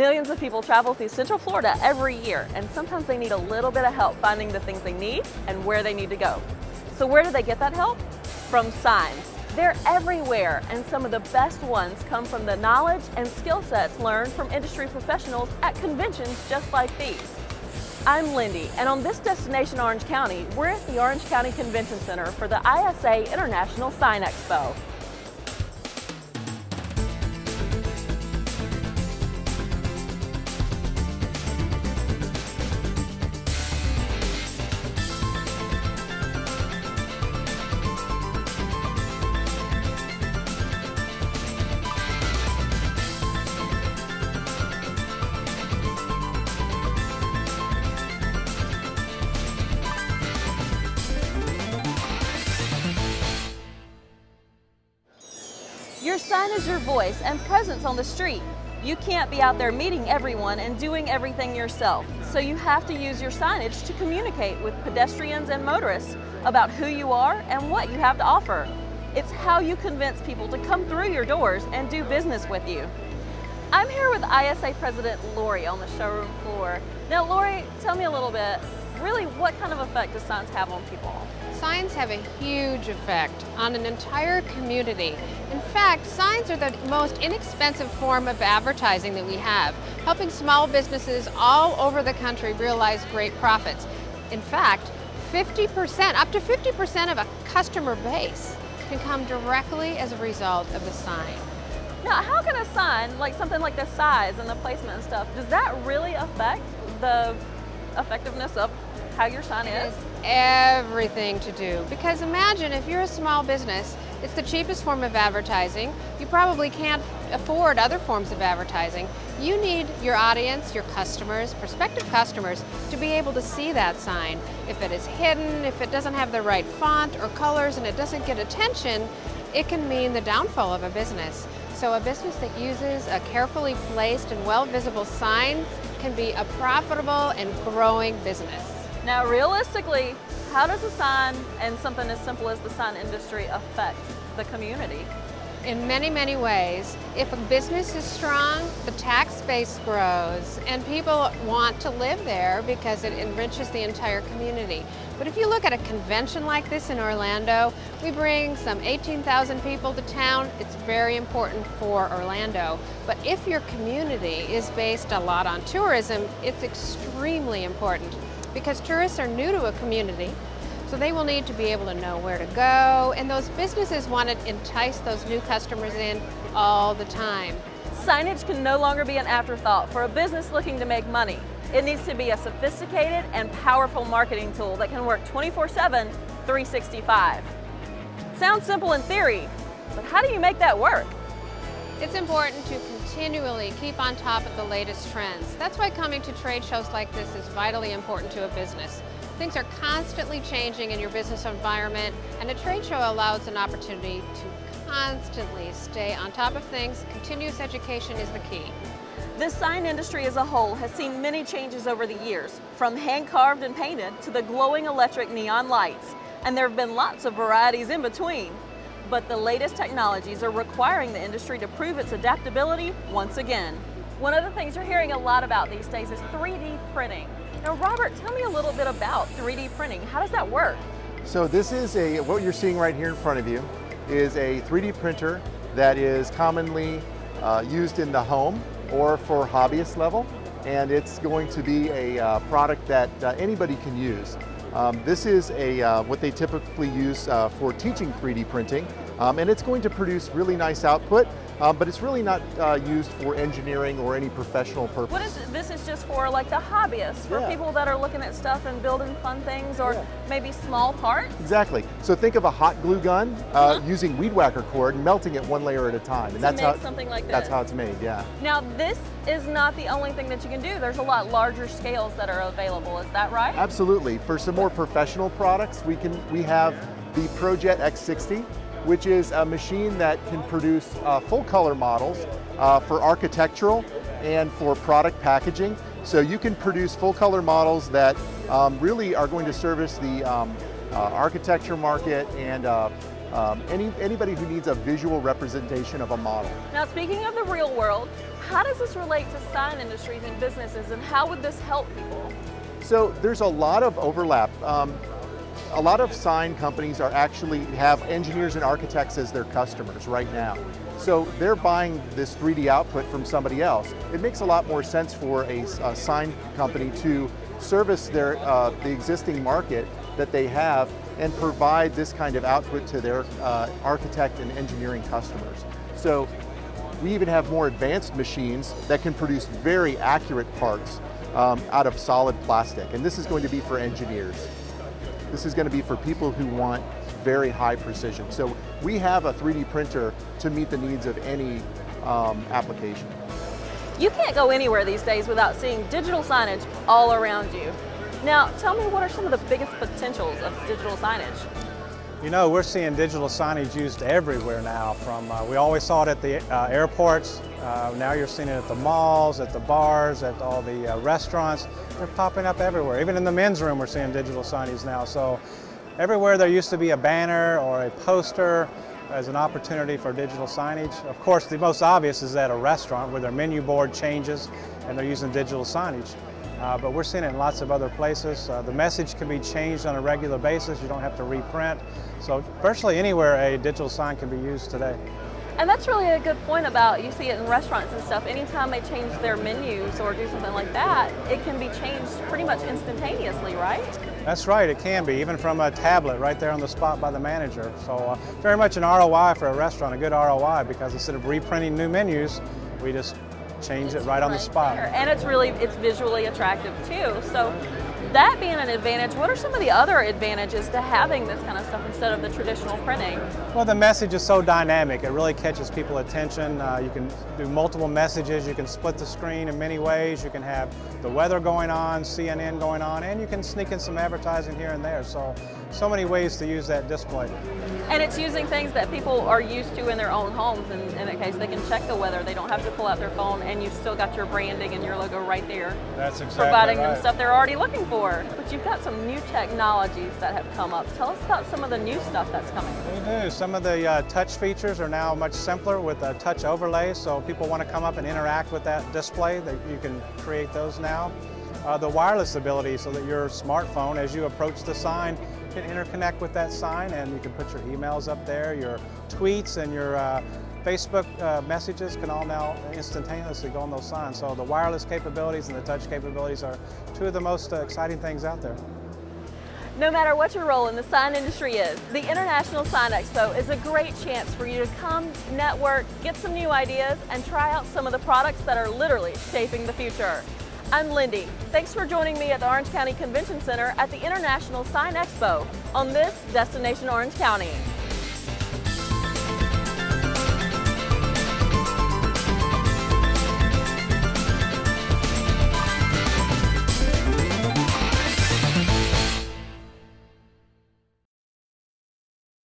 Millions of people travel through Central Florida every year, and sometimes they need a little bit of help finding the things they need and where they need to go. So where do they get that help? From signs. They're everywhere, and some of the best ones come from the knowledge and skill sets learned from industry professionals at conventions just like these. I'm Lindy, and on this Destination Orange County, we're at the Orange County Convention Center for the ISA International Sign Expo. Your sign is your voice and presence on the street. You can't be out there meeting everyone and doing everything yourself, so you have to use your signage to communicate with pedestrians and motorists about who you are and what you have to offer. It's how you convince people to come through your doors and do business with you. I'm here with ISA President Lori on the showroom floor. Now, Lori, tell me a little bit, really what kind of effect does signs have on people? Signs have a huge effect on an entire community. In fact, signs are the most inexpensive form of advertising that we have, helping small businesses all over the country realize great profits. In fact, 50%, up to 50% of a customer base can come directly as a result of a sign. Now, how can a sign, like something like the size and the placement and stuff, does that really affect the effectiveness of how your sign is? everything to do. Because imagine if you're a small business, it's the cheapest form of advertising. You probably can't afford other forms of advertising. You need your audience, your customers, prospective customers, to be able to see that sign. If it is hidden, if it doesn't have the right font or colors and it doesn't get attention, it can mean the downfall of a business. So a business that uses a carefully placed and well visible sign can be a profitable and growing business. Now, realistically, how does a sign and something as simple as the sign industry affect the community? In many, many ways. If a business is strong, the tax base grows and people want to live there because it enriches the entire community. But if you look at a convention like this in Orlando, we bring some 18,000 people to town. It's very important for Orlando. But if your community is based a lot on tourism, it's extremely important because tourists are new to a community, so they will need to be able to know where to go, and those businesses want to entice those new customers in all the time. Signage can no longer be an afterthought for a business looking to make money. It needs to be a sophisticated and powerful marketing tool that can work 24-7, 365. Sounds simple in theory, but how do you make that work? It's important to continually keep on top of the latest trends. That's why coming to trade shows like this is vitally important to a business. Things are constantly changing in your business environment, and a trade show allows an opportunity to constantly stay on top of things. Continuous education is the key. The sign industry as a whole has seen many changes over the years, from hand carved and painted to the glowing electric neon lights, and there have been lots of varieties in between but the latest technologies are requiring the industry to prove its adaptability once again. One of the things you're hearing a lot about these days is 3D printing. Now, Robert, tell me a little bit about 3D printing. How does that work? So this is a, what you're seeing right here in front of you is a 3D printer that is commonly uh, used in the home or for hobbyist level. And it's going to be a uh, product that uh, anybody can use. Um, this is a, uh, what they typically use uh, for teaching 3D printing, um, and it's going to produce really nice output, um, but it's really not uh, used for engineering or any professional purpose. What is this is just for like the hobbyists, for yeah. people that are looking at stuff and building fun things or yeah. maybe small parts? Exactly. So think of a hot glue gun uh, -huh. using weed whacker cord and melting it one layer at a time. And to that's how something like this. That's how it's made, yeah. Now this is not the only thing that you can do. There's a lot larger scales that are available. Is that right? Absolutely. For some more professional products, we can we have the ProJet X60 which is a machine that can produce uh, full color models uh, for architectural and for product packaging. So you can produce full color models that um, really are going to service the um, uh, architecture market and uh, um, any, anybody who needs a visual representation of a model. Now speaking of the real world, how does this relate to sign industries and businesses and how would this help people? So there's a lot of overlap. Um, a lot of sign companies are actually have engineers and architects as their customers right now. So they're buying this 3D output from somebody else. It makes a lot more sense for a, a sign company to service their uh, the existing market that they have and provide this kind of output to their uh, architect and engineering customers. So we even have more advanced machines that can produce very accurate parts um, out of solid plastic. And this is going to be for engineers. This is going to be for people who want very high precision. So we have a 3D printer to meet the needs of any um, application. You can't go anywhere these days without seeing digital signage all around you. Now, tell me what are some of the biggest potentials of digital signage? You know, we're seeing digital signage used everywhere now. From uh, We always saw it at the uh, airports. Uh, now you're seeing it at the malls, at the bars, at all the uh, restaurants. They're popping up everywhere. Even in the men's room, we're seeing digital signage now. So everywhere there used to be a banner or a poster as an opportunity for digital signage. Of course, the most obvious is at a restaurant where their menu board changes and they're using digital signage. Uh, but we're seeing it in lots of other places. Uh, the message can be changed on a regular basis. You don't have to reprint. So virtually anywhere a digital sign can be used today. And that's really a good point about, you see it in restaurants and stuff, anytime they change their menus or do something like that, it can be changed pretty much instantaneously, right? That's right, it can be, even from a tablet right there on the spot by the manager. So uh, very much an ROI for a restaurant, a good ROI, because instead of reprinting new menus, we just change it right on the spot. And it's really, it's visually attractive too. So that being an advantage, what are some of the other advantages to having this kind of stuff instead of the traditional printing? Well, the message is so dynamic. It really catches people's attention. Uh, you can do multiple messages. You can split the screen in many ways. You can have the weather going on, CNN going on, and you can sneak in some advertising here and there. So, so many ways to use that display. And it's using things that people are used to in their own homes. And in that case, they can check the weather. They don't have to pull out their phone, and you've still got your branding and your logo right there. That's exactly Providing right. them stuff they're already looking for. But you've got some new technologies that have come up. Tell us about some of the new stuff that's coming. We do. Some of the uh, touch features are now much simpler with a touch overlay, so people want to come up and interact with that display. That you can create those now. Uh, the wireless ability so that your smartphone, as you approach the sign, can interconnect with that sign and you can put your emails up there, your tweets and your uh, Facebook uh, messages can all now instantaneously go on those signs. So the wireless capabilities and the touch capabilities are two of the most uh, exciting things out there. No matter what your role in the sign industry is, the International Sign Expo is a great chance for you to come, network, get some new ideas, and try out some of the products that are literally shaping the future. I'm Lindy. Thanks for joining me at the Orange County Convention Center at the International Sign Expo on this Destination Orange County.